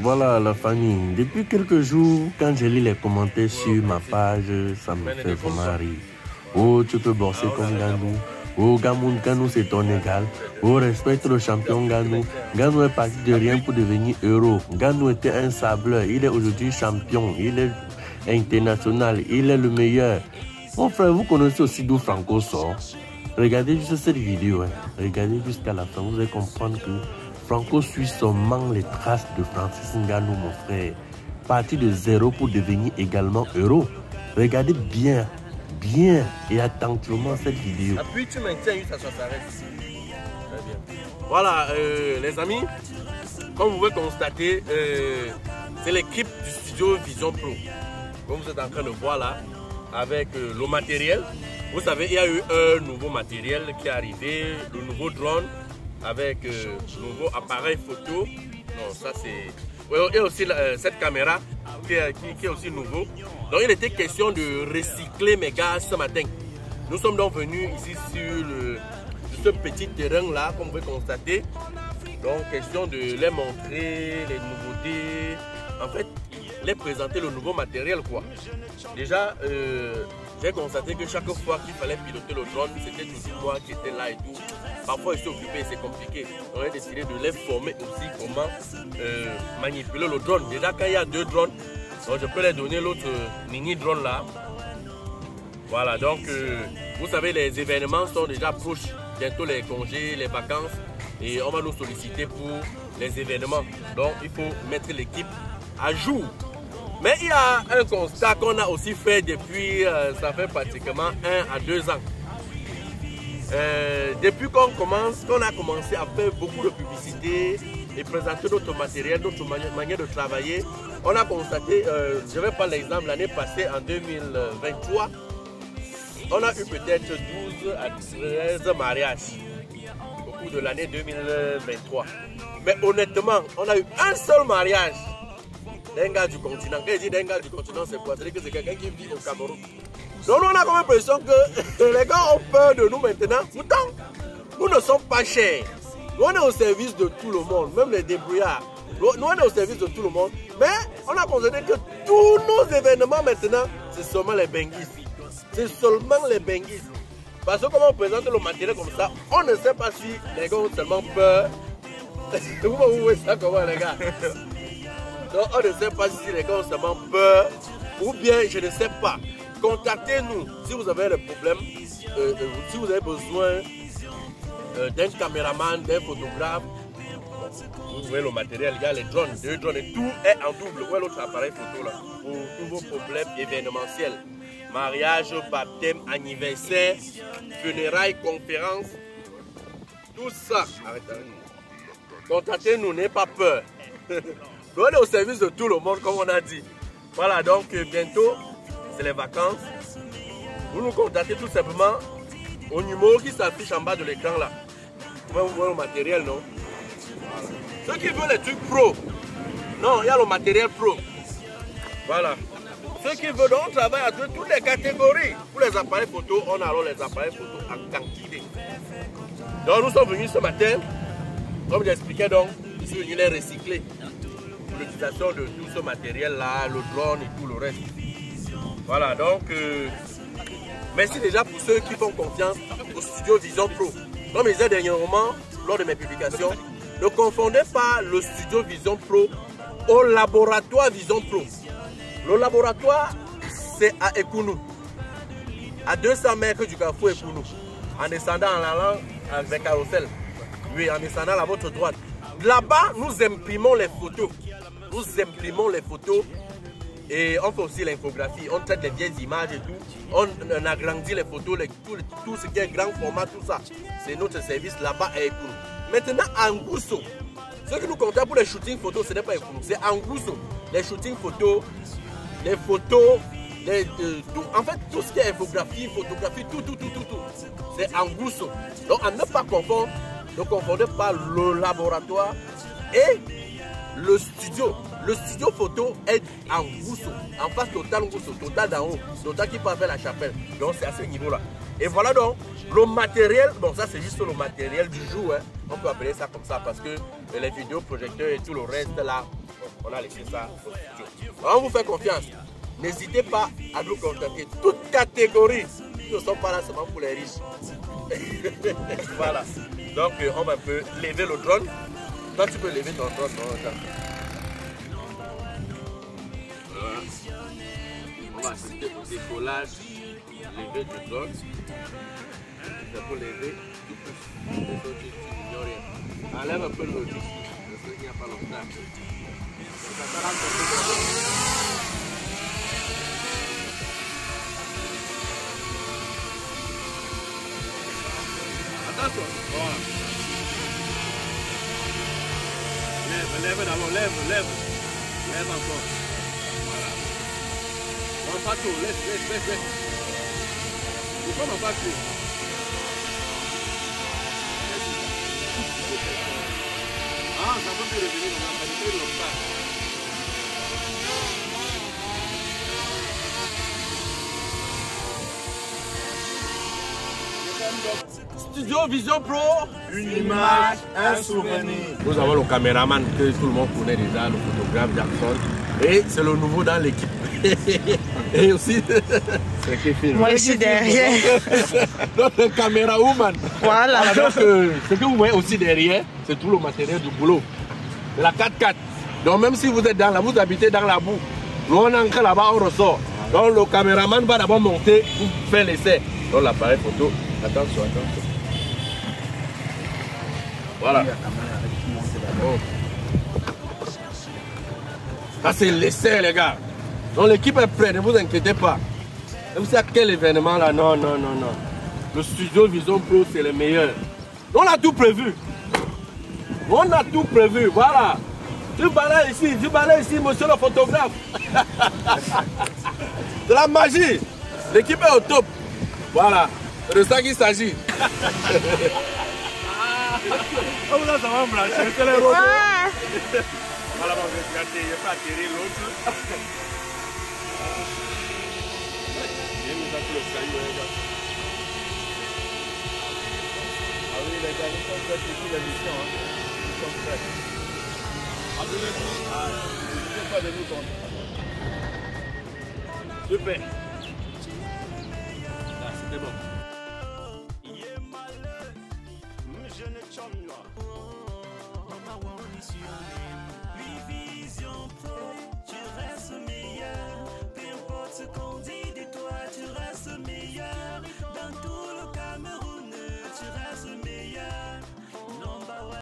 Voilà la famille. Depuis quelques jours, quand je lis les commentaires sur ma page, ça me fait vraiment rire. Oh, tu peux bosser comme Ganou. Oh, Gamoun, Ganou, c'est ton égal. Oh, respecte le champion Ganou. Ganou est parti de rien pour devenir héros. Ganou était un sableur. Il est aujourd'hui champion. Il est international. Il est le meilleur. Mon frère, vous connaissez aussi d'où Franco sort. Regardez juste cette vidéo. hein. Regardez jusqu'à la fin. Vous allez comprendre que Franco suit seulement les traces de Francis Ngannou, mon frère. Parti de zéro pour devenir également héros. Regardez bien, bien et attentivement cette vidéo. Appuie, tu maintiens, ça, ça s'arrête. Très bien. Voilà, euh, les amis, comme vous pouvez constater, euh, c'est l'équipe du studio Vision Pro. Comme vous êtes en train de voir là, avec euh, le matériel. Vous savez, il y a eu un nouveau matériel qui est arrivé, le nouveau drone avec euh, nouveau appareil photo. Non, ça c'est. Et aussi euh, cette caméra qui est, aussi nouveau. Donc il était question de recycler mes gars ce matin. Nous sommes donc venus ici sur, le, ce petit terrain là, comme vous constater. Donc question de les montrer les nouveautés. En fait, les présenter le nouveau matériel quoi. Déjà, euh, j'ai constaté que chaque fois qu'il fallait piloter le drone, c'était toujours moi qui étais là et tout. Parfois, je suis occupé c'est compliqué. On a décidé de les former aussi comment euh, manipuler le drone. Déjà, quand il y a deux drones, donc je peux les donner l'autre euh, mini drone là. Voilà, donc vous savez, les événements sont déjà proches. Bientôt les congés, les vacances. Et on va nous solliciter pour les événements. Donc il faut mettre l'équipe à jour. Mais il y a un constat qu'on a aussi fait depuis, euh, ça fait pratiquement un à deux ans. Euh, depuis qu'on commence, qu'on a commencé à faire beaucoup de publicité et présenter notre matériel, notre mani- manière de travailler, on a constaté, euh, je vais prendre l'exemple, l'année passée, en 2023, on a eu peut-être 12 à 13 mariages au cours de l'année 2023. Mais honnêtement, on a eu un seul mariage d'un gars du continent. Quand il dit d'un gars du continent, c'est quoi C'est-à-dire que c'est quelqu'un qui vit au Cameroun. Donc nous, on a comme l'impression que les gars ont peur de nous maintenant. Pourtant, nous ne sommes pas chers. Nous, on est au service de tout le monde, même les débrouillards. Nous, on est au service de tout le monde. Mais on a constaté que tous nos événements maintenant, c'est seulement les bengis. C'est seulement les bengis. Parce que comment on présente le matériel comme ça, on ne sait pas si les gars ont seulement peur. Vous voyez ça comment les gars donc on ne sait pas si les gars ont seulement peur ou bien je ne sais pas. Contactez-nous si vous avez des problèmes, euh, euh, si vous avez besoin euh, d'un caméraman, d'un photographe. Vous voyez le matériel, il y a les drones, deux drones et tout est en double. Où est l'autre appareil photo là? Pour tous vos problèmes événementiels. Mariage, baptême, anniversaire, funérailles, conférences, tout ça. Contactez-nous, n'ayez pas peur. On est au service de tout le monde, comme on a dit. Voilà, donc euh, bientôt, c'est les vacances. Vous nous contactez tout simplement au numéro qui s'affiche en bas de l'écran là. Vous voyez le matériel, non? Ceux qui veulent les trucs pro, non, il y a le matériel pro. Voilà. Ceux qui veulent, on travaille à toutes les catégories. Pour les appareils photo, on a alors les appareils photo en quantité. Donc nous sommes venus ce matin, comme j'expliquais donc, je suis venu les recycler l'utilisation de tout ce matériel-là, le drone et tout le reste. Voilà, donc euh, merci déjà pour ceux qui font confiance au studio Vision Pro. Comme je disais dernièrement, lors de mes publications, ne confondez pas le studio Vision Pro au laboratoire Vision Pro. Le laboratoire, c'est à Ekounou, à 200 mètres du carrefour Ekounou, en descendant en allant avec carrousel. Oui, en descendant à votre droite. Là-bas, nous imprimons les photos. Nous imprimons les photos et on fait aussi l'infographie. On traite les vieilles images et tout. On, agrandit les photos, les- tout, tout ce qui est grand format, tout ça. C'est notre service là-bas à Ekounou. Maintenant, à Ngousso, ceux qui nous contactent pour les shootings photos, ce n'est pas Ekounou, c'est Angousso. Les shootings photos, les photos, les, euh, tout, en fait, tout ce qui est infographie, photographie, tout, tout, tout, tout, tout. C'est Angousso. Donc, à ne pas confondre, ne confondez pas le laboratoire et le studio. Le studio photo est en Gousso, en face Total Gousso, Total d'en haut, Total qui part vers la chapelle. Donc c'est à ce niveau-là. Et voilà donc le matériel, bon ça c'est juste le matériel du jour, hein. on peut appeler ça comme ça parce que les vidéos, projecteurs et tout le reste là, on a laissé ça au studio. on vous fait confiance. N'hésitez pas à nous contacter. Toutes catégories. Nous ne sommes pas là seulement pour les riches. voilà. Donc, euh, on va un peu lever le drone. Toi, tu peux lever ton drone. Non, voilà. On va assister au décollage. Lever du drone. C'est pour lever tout plus. Enlève un peu le disque. Il n'y a pas longtemps. Attention. Voilà. Lève, lève d'abord, lève, lève. Lève encore. Voilà. Non, pas tout, laisse, laisse, laisse, laisse. Pourquoi on pas tout Ah, ça peut plus revenir, on a pas de longtemps. Studio Vision Pro, une image, un souvenir. Nous avons le caméraman que tout le monde connaît déjà, le photographe Jackson. Et c'est le nouveau dans l'équipe. Et aussi, c'est qui filme? Moi, je suis derrière. Notre caméra woman. Voilà. donc, euh, ce que vous voyez aussi derrière, c'est tout le matériel du boulot. La 4x4. Donc, même si vous êtes dans la, vous habitez dans la boue, nous on entre là-bas, on ressort. Donc, le caméraman va d'abord monter pour faire l'essai. Donc, l'appareil photo, attention, attention. Voilà. Oh. Ça, c'est l'essai, les gars. Donc, l'équipe est prête, ne vous inquiétez pas. Et vous savez quel événement là? Non, non, non, non. Le studio Vision Pro, c'est le meilleur. On a tout prévu. On a tout prévu, voilà. Tu balais ici, tu balais ici, monsieur le photographe. de la magie. L'équipe est au top. Voilà. C'est de ça qu'il s'agit. Oh là, ça va me lâcher, c'est les robots. Voilà, bon, regardez, il n'y a pas atterri l'autre. Il y a un peu le caillou, les gars. Ah oui, les gars, nous sommes prêts pour toute l'émission. Hein? Nous sommes prêts. Abonnez-vous. Ah, n'oubliez pas de nous contacter. Super. Là, c'était bon.